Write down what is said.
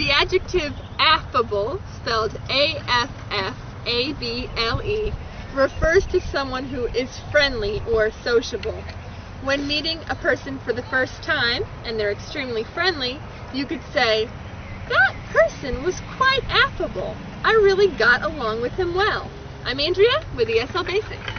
The adjective affable, spelled A-F-F-A-B-L-E, refers to someone who is friendly or sociable. When meeting a person for the first time and they're extremely friendly, you could say, That person was quite affable. I really got along with him well. I'm Andrea with ESL Basics.